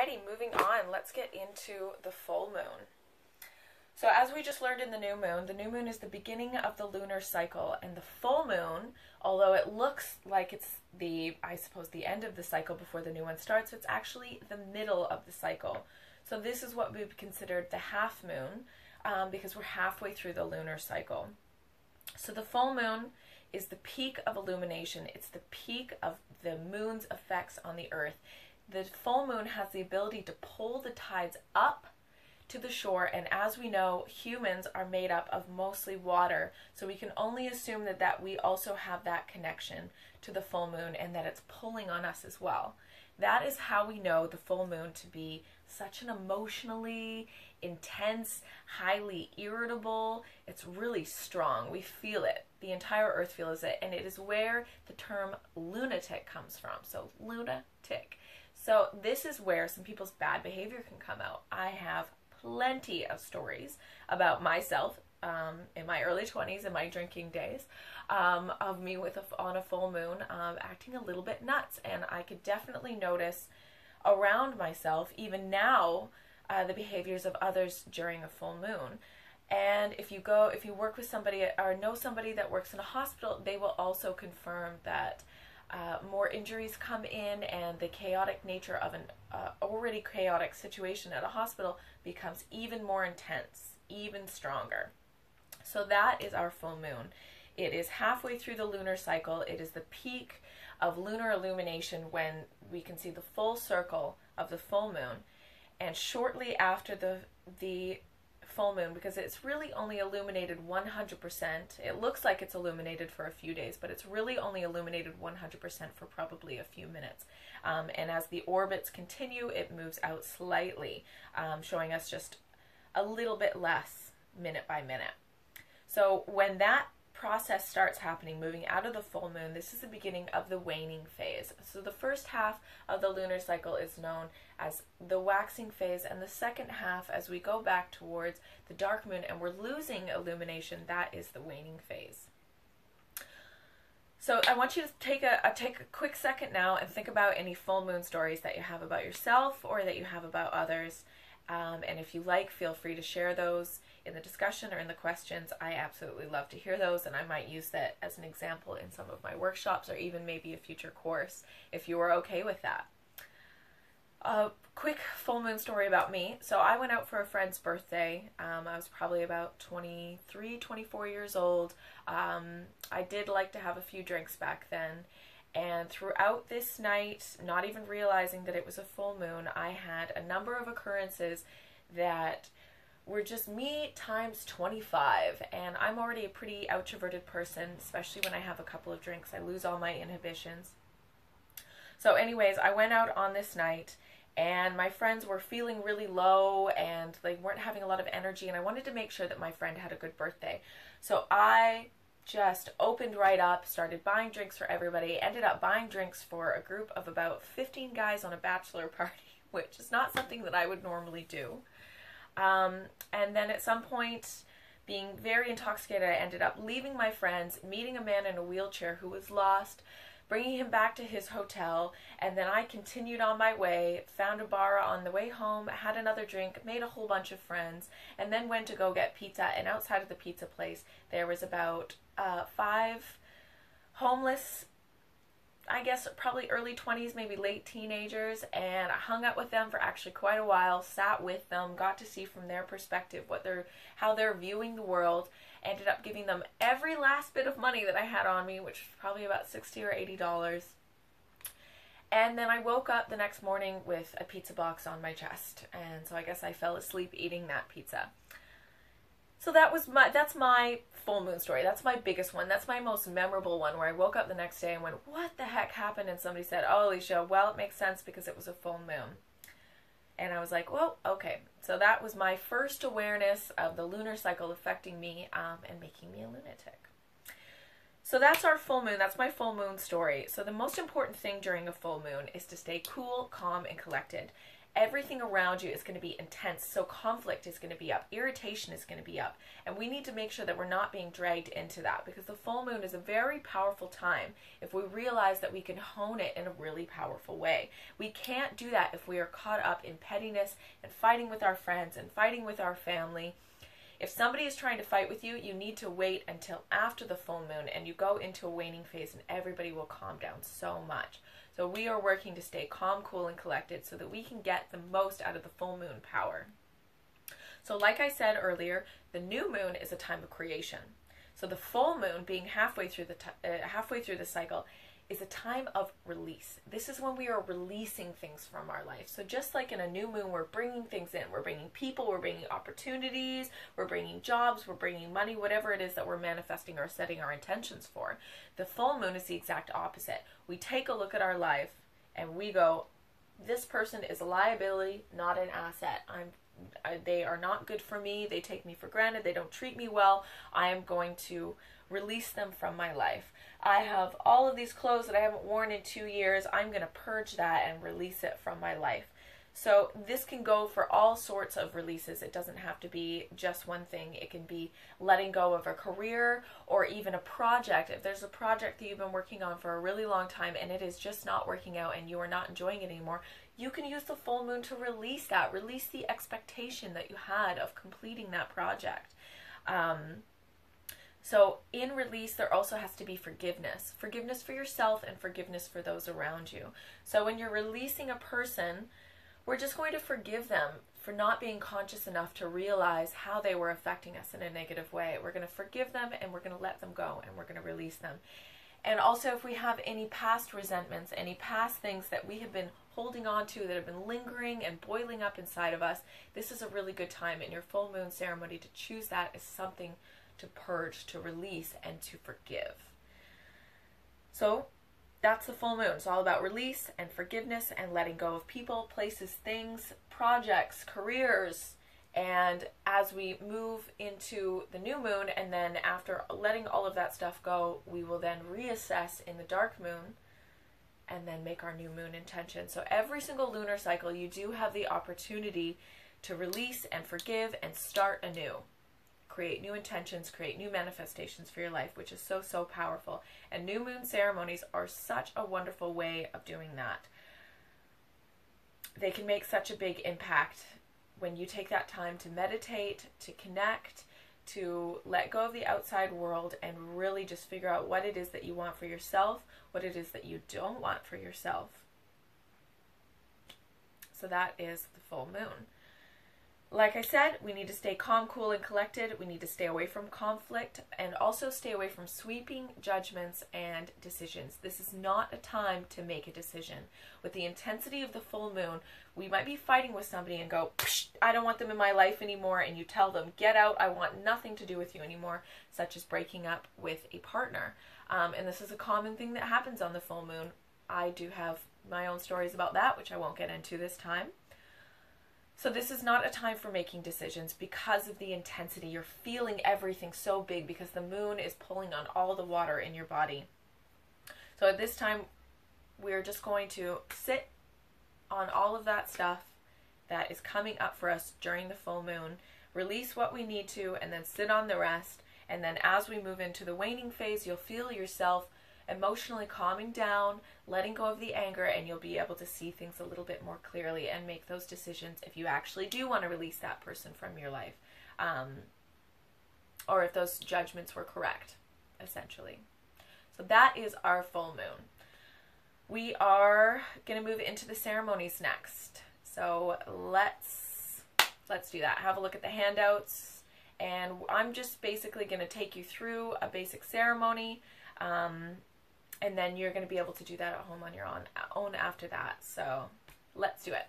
Alrighty, moving on. Let's get into the full moon. So, as we just learned in the new moon, the new moon is the beginning of the lunar cycle, and the full moon, although it looks like it's the, I suppose, the end of the cycle before the new one starts, it's actually the middle of the cycle. So, this is what we've considered the half moon um, because we're halfway through the lunar cycle. So, the full moon is the peak of illumination, it's the peak of the moon's effects on the earth. The full moon has the ability to pull the tides up to the shore, and as we know, humans are made up of mostly water, so we can only assume that, that we also have that connection to the full moon and that it's pulling on us as well. That is how we know the full moon to be such an emotionally intense, highly irritable. It's really strong. We feel it. The entire earth feels it, and it is where the term lunatic comes from. So, lunatic. So, this is where some people's bad behavior can come out. I have plenty of stories about myself um, in my early 20s in my drinking days um, of me with a, on a full moon um, acting a little bit nuts and i could definitely notice around myself even now uh, the behaviors of others during a full moon and if you go if you work with somebody or know somebody that works in a hospital they will also confirm that uh, more injuries come in and the chaotic nature of an uh, already chaotic situation at a hospital becomes even more intense, even stronger. So that is our full moon. It is halfway through the lunar cycle. It is the peak of lunar illumination when we can see the full circle of the full moon. And shortly after the the full moon because it's really only illuminated 100%. It looks like it's illuminated for a few days, but it's really only illuminated 100% for probably a few minutes. Um, and as the orbits continue, it moves out slightly, um, showing us just a little bit less minute by minute. So when that process starts happening, moving out of the full moon, this is the beginning of the waning phase. So the first half of the lunar cycle is known as the waxing phase, and the second half, as we go back towards the dark moon and we're losing illumination, that is the waning phase. So I want you to take a, a, take a quick second now and think about any full moon stories that you have about yourself or that you have about others. Um, and if you like, feel free to share those in the discussion or in the questions. I absolutely love to hear those, and I might use that as an example in some of my workshops or even maybe a future course if you are okay with that. A quick full moon story about me. So I went out for a friend's birthday. Um, I was probably about 23, 24 years old. Um, I did like to have a few drinks back then. And throughout this night, not even realizing that it was a full moon, I had a number of occurrences that were just me times 25. And I'm already a pretty outroverted person, especially when I have a couple of drinks. I lose all my inhibitions. So, anyways, I went out on this night and my friends were feeling really low and they weren't having a lot of energy and I wanted to make sure that my friend had a good birthday. So I just opened right up, started buying drinks for everybody, ended up buying drinks for a group of about 15 guys on a bachelor party, which is not something that I would normally do. Um, and then at some point, being very intoxicated, I ended up leaving my friends, meeting a man in a wheelchair who was lost, bringing him back to his hotel, and then I continued on my way, found a bar on the way home, had another drink, made a whole bunch of friends, and then went to go get pizza. And outside of the pizza place, there was about uh, five homeless I guess probably early 20s, maybe late teenagers, and I hung out with them for actually quite a while, sat with them, got to see from their perspective what they're how they're viewing the world, ended up giving them every last bit of money that I had on me, which was probably about 60 or 80 dollars. And then I woke up the next morning with a pizza box on my chest, and so I guess I fell asleep eating that pizza. So that was my that's my full moon story. That's my biggest one. That's my most memorable one where I woke up the next day and went, "What the heck happened?" and somebody said, "Oh, Alicia, well, it makes sense because it was a full moon." And I was like, "Well, okay." So that was my first awareness of the lunar cycle affecting me um, and making me a lunatic. So that's our full moon. That's my full moon story. So the most important thing during a full moon is to stay cool, calm, and collected. Everything around you is going to be intense. So conflict is going to be up, irritation is going to be up. And we need to make sure that we're not being dragged into that because the full moon is a very powerful time if we realize that we can hone it in a really powerful way. We can't do that if we are caught up in pettiness and fighting with our friends and fighting with our family. If somebody is trying to fight with you, you need to wait until after the full moon and you go into a waning phase and everybody will calm down so much. So we are working to stay calm, cool, and collected so that we can get the most out of the full moon power. So, like I said earlier, the new moon is a time of creation. So the full moon, being halfway through the uh, halfway through the cycle, is a time of release. This is when we are releasing things from our life. So just like in a new moon, we're bringing things in. We're bringing people, we're bringing opportunities, we're bringing jobs, we're bringing money, whatever it is that we're manifesting or setting our intentions for. The full moon is the exact opposite. We take a look at our life and we go, this person is a liability, not an asset. I'm they are not good for me. They take me for granted. They don't treat me well. I am going to release them from my life. I have all of these clothes that I haven't worn in two years. I'm going to purge that and release it from my life. So, this can go for all sorts of releases. It doesn't have to be just one thing. It can be letting go of a career or even a project. If there's a project that you've been working on for a really long time and it is just not working out and you are not enjoying it anymore, you can use the full moon to release that, release the expectation that you had of completing that project. Um, so, in release, there also has to be forgiveness forgiveness for yourself and forgiveness for those around you. So, when you're releasing a person, we're just going to forgive them for not being conscious enough to realize how they were affecting us in a negative way. We're going to forgive them and we're going to let them go and we're going to release them. And also, if we have any past resentments, any past things that we have been holding on to that have been lingering and boiling up inside of us, this is a really good time in your full moon ceremony to choose that as something to purge, to release, and to forgive. So that's the full moon. It's all about release and forgiveness and letting go of people, places, things, projects, careers. And as we move into the new moon, and then after letting all of that stuff go, we will then reassess in the dark moon and then make our new moon intention. So every single lunar cycle, you do have the opportunity to release and forgive and start anew create new intentions, create new manifestations for your life, which is so, so powerful. And new moon ceremonies are such a wonderful way of doing that. They can make such a big impact when you take that time to meditate, to connect, to let go of the outside world and really just figure out what it is that you want for yourself, what it is that you don't want for yourself. So that is the full moon. Like I said, we need to stay calm, cool, and collected. We need to stay away from conflict and also stay away from sweeping judgments and decisions. This is not a time to make a decision. With the intensity of the full moon, we might be fighting with somebody and go, I don't want them in my life anymore. And you tell them, get out, I want nothing to do with you anymore, such as breaking up with a partner. Um, and this is a common thing that happens on the full moon. I do have my own stories about that, which I won't get into this time. So this is not a time for making decisions because of the intensity. You're feeling everything so big because the moon is pulling on all the water in your body. So at this time, we're just going to sit on all of that stuff that is coming up for us during the full moon, release what we need to, and then sit on the rest. And then as we move into the waning phase, you'll feel yourself emotionally calming down, letting go of the anger, and you'll be able to see things a little bit more clearly and make those decisions if you actually do want to release that person from your life. Um, or if those judgments were correct, essentially. So that is our full moon. We are going to move into the ceremonies next. So let's let's do that. Have a look at the handouts and I'm just basically going to take you through a basic ceremony. Um, and then you're going to be able to do that at home on your own, own after that. So let's do it.